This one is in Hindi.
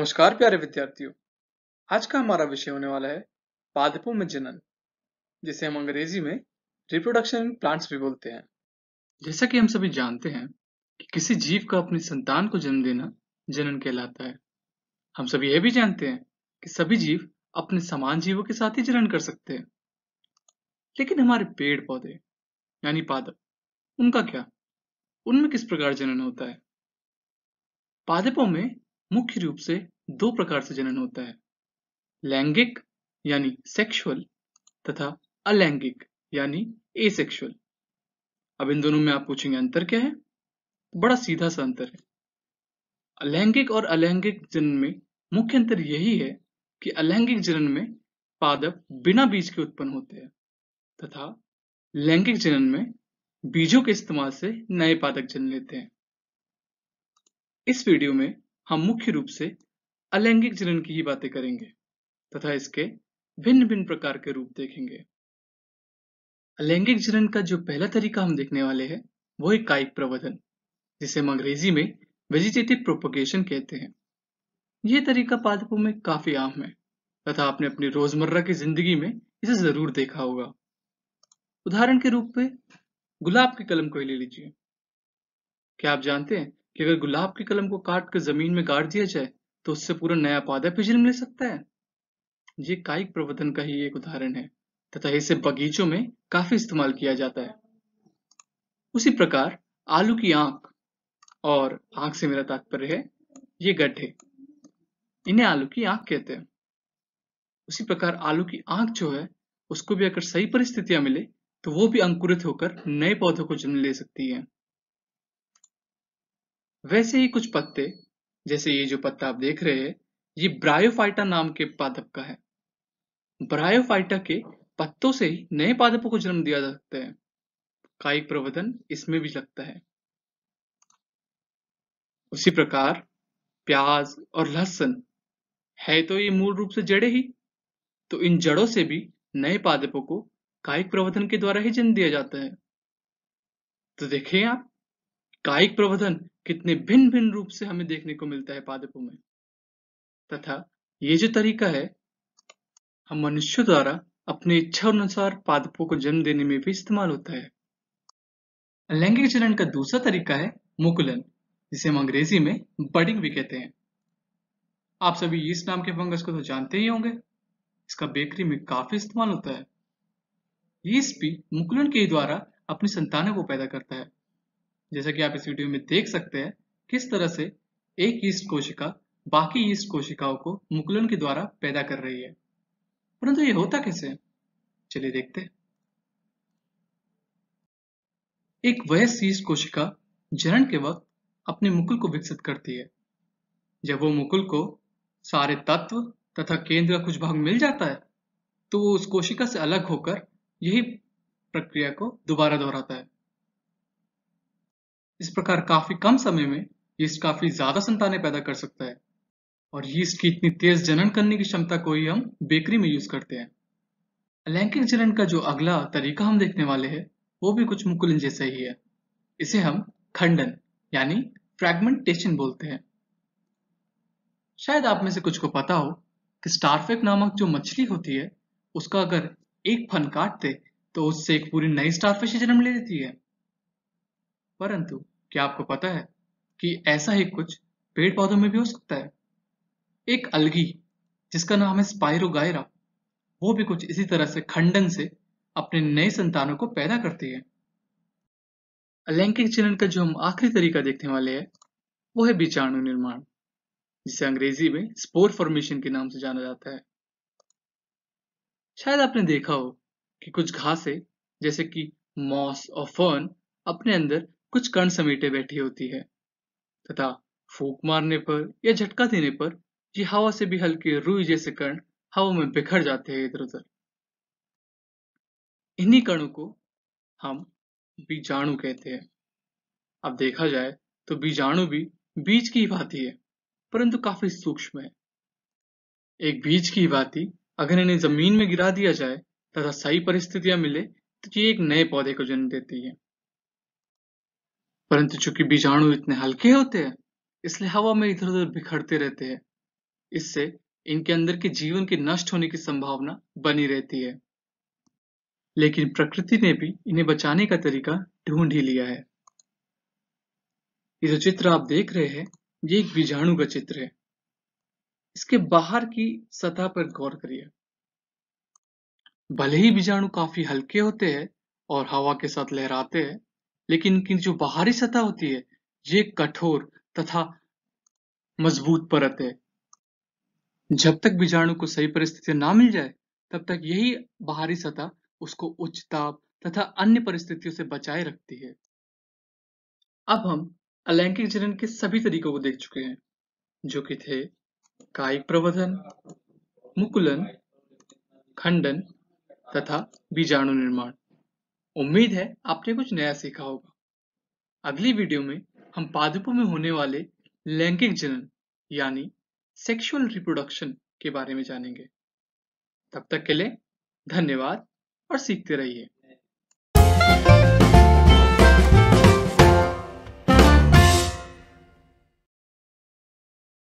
नमस्कार प्यारे विद्यार्थियों। आज का हमारा विषय होने वाला है पादपों में जनन, जिसे हम अंग्रेज़ी में रिप्रोडक्शन प्लांट्स भी बोलते हैं। जैसा कि हम सभी जानते हैं कि किसी जीव का अपनी संतान को जन्म देना जनन कहलाता है। हम सभी यह भी जानते हैं कि सभी जीव अपने समान जीवों के साथ ही जनन कर सकते हैं। लेकिन हमारे पेड़ पौधे यानी पादप उनका क्या? उनमें किस प्रकार जनन होता है? पादपों में मुख्य रूप से दो प्रकार से जनन होता है। लैंगिक यानी सेक्सुअल तथा अलैंगिक यानी एसेक्सुअल अब इन दोनों में आप पूछेंगे अंतर क्या है? बड़ा सीधा सा अंतर है। अलैंगिक और अलैंगिक जनन में मुख्य अंतर यही है कि अलैंगिक जनन में पादप बिना बीज के उत्पन्न होते हैं तथा लैंगिक जनन में बीजों के इस्तेमाल से नए पादक जन्म लेते हैं। इस वीडियो में हम मुख्य रूप से अलैंगिक जनन की ही बातें करेंगे तथा इसके भिन्न भिन्न प्रकार के रूप देखेंगे। अलैंगिक जनन का जो पहला तरीका हम देखने वाले हैं, वो है कायिक प्रवर्धन जिसे हम अंग्रेज़ी में वेजिटेटिव प्रोपोगेशन कहते हैं। यह तरीका पादपों में काफ़ी आम है, तथा आपने अपनी रोज़मर्रा की ज़िंदगी में इसे ज़रूर देखा होगा। उदाहरण के रूप में गुलाब की कलम को ही ले लीजिए। क्या आप जानते हैं कि अगर गुलाब की कलम को काट कर ज़मीन में गाड़ दिया जाए तो उससे पूरा नया पौधा भी जन्म ले सकता है? ये कायिक प्रवर्धन का ही एक उदाहरण है, तथा इसे बगीचों में काफ़ी इस्तेमाल किया जाता है। उसी प्रकार, आलू की आँख, और आँख से मेरा तात्पर्य है, ये गड्ढे। इन्हें आलू की आँख कहते हैं। उसी प्रकार, आलू की आँख जो है, उसको भी अगर सही परिस्थितियाँ मिले तो वो भी अंकुरित होकर नए पौधों को जन्म ले सकती है। वैसे ही कुछ पत्ते, जैसे ये जो पत्ता आप देख रहे हैं, ये ब्रायोफाइटा नाम के पादप का है। ब्रायोफाइटा के पत्तों से ही नए पादपों को जन्म दिया जा सकता है। कायिक प्रवर्धन इसमें भी लगता है। उसी प्रकार प्याज और लहसुन है तो ये मूल रूप से जड़े ही तो इन जड़ों से भी नए पादपों को कायिक प्रवर्धन के द्वारा ही जन्म दिया जाता है। तो देखें आप कायिक प्रवर्धन कितने भिन्न भिन्न रूप से हमें देखने को मिलता है पादपों में। तथा ये जो तरीका है, हम मनुष्यों द्वारा अपने इच्छा अनुसार पादपों को जन्म देने में भी इस्तेमाल होता है। लैंगिक जनन का दूसरा तरीका है मुकुलन, जिसे हम अंग्रेज़ी में बडिंग भी कहते हैं। आप सभी ईस्ट नाम के फंगस को तो जानते ही होंगे। इसका बेकरी में काफ़ी इस्तेमाल होता है। यीस्ट भी मुकुलन के द्वारा अपनी संतानों को पैदा करता है। जैसा कि आप इस वीडियो में देख सकते हैं, किस तरह से एक ईस्ट कोशिका बाकी ईस्ट कोशिकाओं को मुकुलन के द्वारा पैदा कर रही है। परंतु ये होता कैसे चलिए देखते हैं। एक वयस्क ईस्ट कोशिका जनन के वक्त अपने मुकुल को विकसित करती है। जब वो मुकुल को सारे तत्व तथा केंद्र का कुछ भाग मिल जाता है तो वो उस कोशिका से अलग होकर यही प्रक्रिया को दोबारा दोहराता है। इस प्रकार काफ़ी कम समय में यीस्ट काफ़ी ज़्यादा संतानें पैदा कर सकता है। और यीस्ट की इतनी तेज जनन करने की क्षमता को ही हम बेकरी में यूज़ करते हैं। लैंगिक जनन का जो अगला तरीका हम देखने वाले हैं, वो भी कुछ मुकुलिन जैसा ही है। इसे हम खंडन, यानी फ्रेगमेंटेशन बोलते हैं। शायद आप में से कुछ को पता हो कि स्टारफेक नामक जो मछली होती है, उसका अगर एक फन काटते तो उससे एक पूरी नई स्टारफिश जन्म ले लेती है। परंतु क्या आपको पता है कि ऐसा ही कुछ पेड़ पौधों में भी हो सकता है? एक अलगी, जिसका नाम है स्पाइरोगायरा, वो भी कुछ इसी तरह से खंडन से अपने नए संतानों को पैदा करती है। अलैंगिक जनन का जो हम आखिरी तरीका देखने वाले हैं, वो है बीजाणु निर्माण, जिसे अंग्रेज़ी में स्पोर फॉर्मेशन के नाम से जाना जाता है। शायद आपने देखा हो कि कुछ घासें, जैसे कि मॉस और फर्न, अपने अंदर कुछ कण समेटे बैठी होती है, तथा फूक मारने पर या झटका देने पर ये हवा से भी हल्के रुई जैसे कण हवा में बिखर जाते हैं इधर उधर। इन्हीं कणों को हम बीजाणु कहते हैं। अब देखा जाए तो बीजाणु भी बीज की भांति है, परंतु काफ़ी सूक्ष्म है। एक बीज की भांति अगर इन्हें ज़मीन में गिरा दिया जाए तथा सही परिस्थितियाँ मिले तो ये एक नए पौधे को जन्म देती है। परंतु चूँकि बीजाणु इतने हल्के होते हैं, इसलिए हवा में इधर उधर बिखरते रहते हैं। इससे इनके अंदर के जीवन के नष्ट होने की संभावना बनी रहती है। लेकिन प्रकृति ने भी इन्हें बचाने का तरीका ढूंढ ही लिया है। ये जो चित्र आप देख रहे हैं, ये एक बीजाणु का चित्र है। इसके बाहर की सतह पर गौर करिए। भले ही बीजाणु काफ़ी हल्के होते हैं और हवा के साथ लहराते हैं लेकिन इनकी जो बाहरी सतह होती है, ये कठोर तथा मज़बूत परत है। जब तक बीजाणु को सही परिस्थिति ना मिल जाए, तब तक यही बाहरी सतह उसको उच्च ताप तथा अन्य परिस्थितियों से बचाए रखती है। अब हम अलैंगिक जनन के सभी तरीकों को देख चुके हैं, जो कि थे कायिक प्रवर्धन, मुकुलन, खंडन तथा बीजाणु निर्माण। उम्मीद है आपने कुछ नया सीखा होगा। अगली वीडियो में हम पादपों में होने वाले लैंगिक जनन, यानी सेक्सुअल रिप्रोडक्शन के बारे में जानेंगे। तब तक के लिए धन्यवाद और सीखते रहिए।